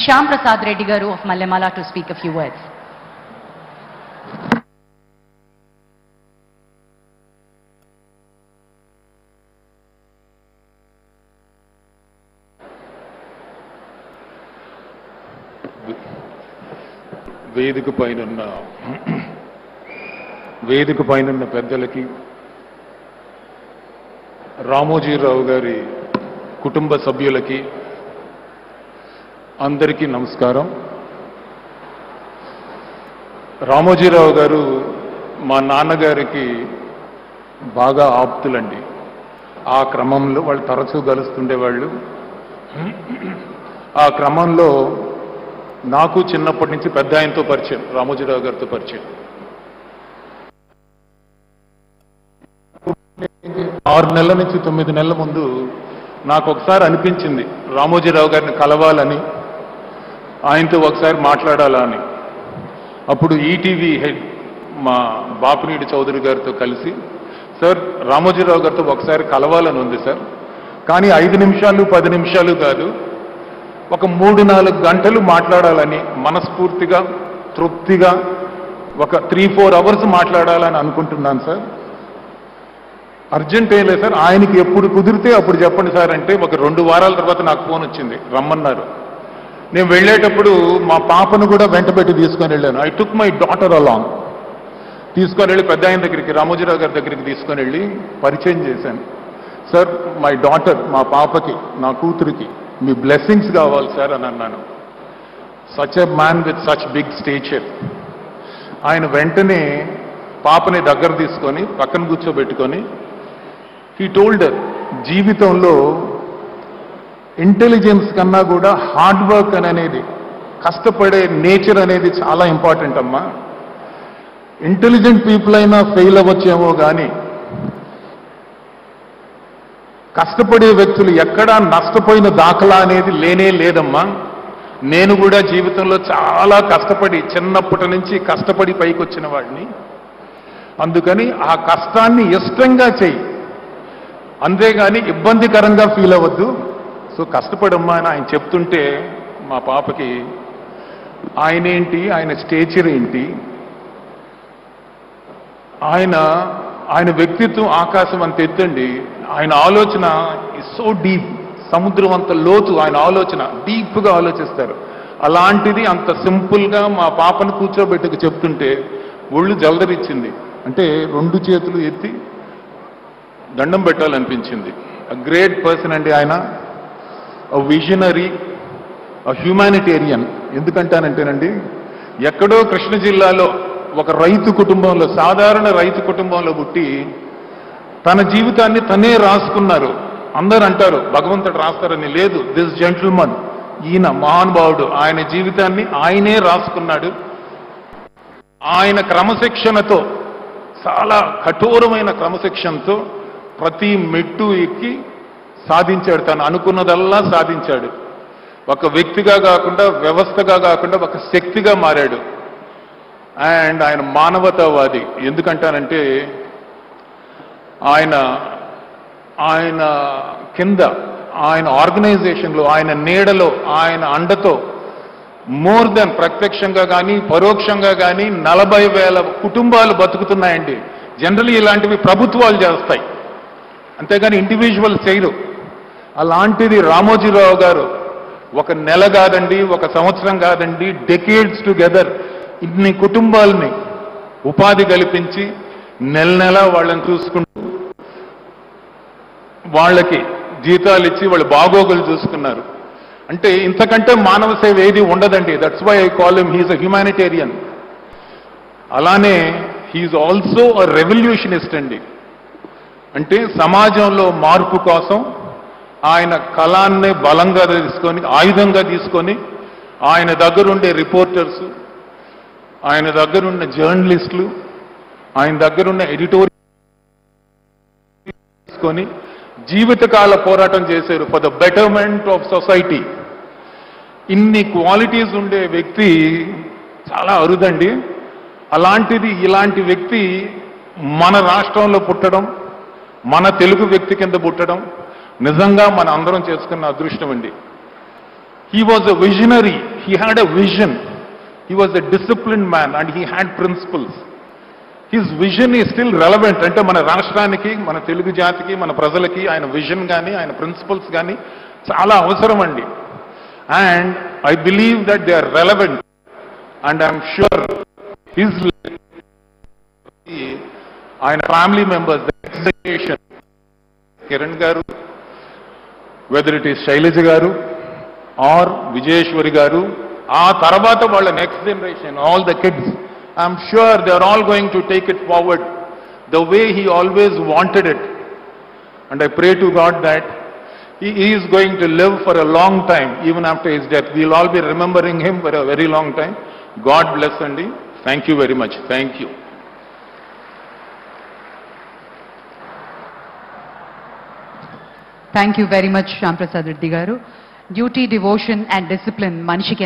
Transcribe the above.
Shyam Prasad Reddy Garu of Mallemala to speak a few words. వేదిక పైనున్న వేదిక పైనున్న పెద్దలకి రామోజీరావు గారి కుటుంబ సభ్యులకి అందరికీ నమస్కారం. రామోజీరావు గారు మా నాన్నగారికి బాగా ఆప్తులండి. ఆ క్రమంలో వాళ్ళు తరచూ కలుస్తుండేవాళ్ళు ఆ క్రమంలో నాకు చిన్నప్పటి నుంచి పెద్ద ఆయనతో పరిచయం రామోజీరావు గారితో పరిచయం. ఆరు నెలల నుంచి తొమ్మిది నెలల ముందు నాకు ఒకసారి అనిపించింది రామోజీరావు గారిని కలవాలని. ఆయనతో ఒకసారి మాట్లాడాలా అని. అప్పుడు ఈటీవీ హెడ్ మా బాపినీడి చౌదరి గారితో కలిసి సార్ రామోజీరావు గారితో ఒకసారి కలవాలని ఉంది సార్. కానీ ఐదు నిమిషాలు పది నిమిషాలు కాదు. ఒక మూడు నాలుగు గంటలు మాట్లాడాలని మనస్ఫూర్తిగా తృప్తిగా ఒక త్రీ ఫోర్ అవర్స్ మాట్లాడాలని అనుకుంటున్నాను సార్. అర్జెంట్ ఏం లేదు సార్. ఆయనకి ఎప్పుడు కుదిరితే అప్పుడు చెప్పండి సార్ అంటే ఒక రెండు వారాల తర్వాత నాకు ఫోన్ వచ్చింది. రమ్మన్నారు. నేను వెళ్ళేటప్పుడు మా పాపను కూడా వెంటబెట్టి తీసుకొని వెళ్ళాను. I took my daughter along తీసుకొని వెళ్ళి పెద్ద ఆయన దగ్గరికి రామోజీరావు గారి దగ్గరికి తీసుకొని వెళ్ళి పరిచయం చేశాను. సార్ మై డాటర్ మా పాపకి నా కూతురికి మీ బ్లెస్సింగ్స్ కావాలి సార్ అని అన్నాను. Such a man with such big stature ఆయన వెంటనే పాపని దగ్గర తీసుకొని పక్కన కూర్చోబెట్టుకొని హీ టోల్డ్ జీవితంలో ఇంటెలిజెన్స్ కన్నా కూడా హార్డ్ వర్క్ అని అనేది కష్టపడే నేచర్ అనేది చాలా ఇంపార్టెంట్ అమ్మా. ఇంటెలిజెంట్ పీపుల్ అయినా ఫెయిల్ అవ్వచ్చేమో కానీ కష్టపడే వ్యక్తులు ఎక్కడా నష్టపోయిన దాఖలా అనేది లేనే లేదమ్మా. నేను కూడా జీవితంలో చాలా కష్టపడి చిన్నప్పటి నుంచి కష్టపడి పైకి వచ్చిన వాడిని. అందుకని ఆ కష్టాన్ని ఇష్టంగా చెయ్యి. అంతేగాని ఇబ్బందికరంగా ఫీల్ అవ్వద్దు. సో కష్టపడమ్మా అని ఆయన చెప్తుంటే మా పాపకి ఆయన ఏంటి ఆయన స్టేచర్ ఏంటి? ఆయన ఆయన వ్యక్తిత్వం ఆకాశం అంత ఎత్తండి. ఆయన ఆలోచన ఇస్ సో డీప్ సముద్రం అంత లోతు. ఆయన ఆలోచన డీప్గా ఆలోచిస్తారు. అలాంటిది అంత సింపుల్గా మా పాపను కూర్చోబెట్టుకు చెప్తుంటే ఒళ్ళు జలదరిచ్చింది అంటే రెండు చేతులు ఎత్తి దండం పెట్టాలనిపించింది. గ్రేట్ పర్సన్ అండి ఆయన. విజనరీ హ్యూమానిటేరియన్ ఎందుకంటానంటేనండి ఎక్కడో కృష్ణ జిల్లాలో ఒక రైతు కుటుంబంలో సాధారణ రైతు కుటుంబంలో పుట్టి తన జీవితాన్ని తనే రాసుకున్నారు. అందరు అంటారు భగవంతుడు రాస్తారని లేదు. దిస్ జెంటిల్మన్ ఈయన మహానుభావుడు ఆయన జీవితాన్ని ఆయనే రాసుకున్నాడు. ఆయన క్రమశిక్షణతో చాలా కఠోరమైన క్రమశిక్షణతో ప్రతి మెట్టు ఎక్కి సాధించాడు. తను అనుకున్నదల్లా సాధించాడు. ఒక వ్యక్తిగా కాకుండా వ్యవస్థగా కాకుండా ఒక శక్తిగా మారాడు. అండ్ ఆయన మానవతావాది. ఎందుకంటానంటే ఆయన ఆయన కింద ఆయన ఆర్గనైజేషన్లో ఆయన నీడలో ఆయన అండతో మోర్ దెన్ ప్రత్యక్షంగా కానీ పరోక్షంగా కానీ నలభై వేల కుటుంబాలు బతుకుతున్నాయండి. జనరల్ ఇలాంటివి ప్రభుత్వాలు చేస్తాయి. అంతేగాని ఇండివిజువల్ చేయరు. అలాంటిది రామోజీరావు గారు. ఒక నెల కాదండి ఒక సంవత్సరం కాదండి డెకేడ్స్ టుగెదర్ ఇన్ని కుటుంబాలని ఉపాధి కల్పించి నెల నెల వాళ్ళని చూసుకుంటూ వాళ్ళకి జీతాలు ఇచ్చి వాళ్ళు బాగోగులు చూసుకున్నారు. అంటే ఇంతకంటే మానవ సేవ ఏది ఉండదండి. That's why I call him he's a humanitarian అలానే హీఈస్ ఆల్సో అ రెవల్యూషనిస్ట్ అండి. అంటే సమాజంలో మార్పు కోసం ఆయన కళాన్ని బలంగా తీసుకొని ఆయుధంగా తీసుకొని ఆయన దగ్గరుండే రిపోర్టర్స్ ఆయన దగ్గరున్న జర్నలిస్టులు ఆయన దగ్గరున్న ఎడిటోరియల్ తీసుకొని జీవితకాల పోరాటం చేశారు. For the betterment of society ఇన్ని క్వాలిటీస్ ఉండే వ్యక్తి చాలా అరుదండి. అలాంటిది ఇలాంటి వ్యక్తి మన రాష్ట్రంలో పుట్టడం మన తెలుగు వ్యక్తి కింద పుట్టడం నిజంగా మన అందరం చేసుకున్న అదృష్టం అండి. He was a visionary he had a vision he was a discipline man and he had principles his vision ఈ స్టిల్ రెలవెంట్ అంటే మన రాష్ట్రానికి మన తెలుగు జాతికి మన ప్రజలకి ఆయన విజన్ కానీ ఆయన ప్రిన్సిపల్స్ కానీ చాలా అవసరం అండి. And I believe that they are relevant and I'm sure his ఆయన ఫ్యామిలీ మెంబర్స్ ఎక్స్పెక్టేషన్ కిరణ్ గారు వెదర్ ఇట్ ఈస్ శైలజ గారు ఆర్ విజయేశ్వరి గారు ఆ తర్వాత వాళ్ళ next generation all the kids I'm sure they are all going to take it forward the way he always wanted it and I pray to God that he is going to live for a long time even after his death we'll all be remembering him for a very long time god bless andy thank you very much thank you thank you very much Shyamprasad Reddy గారు. Duty devotion and discipline మనిషికి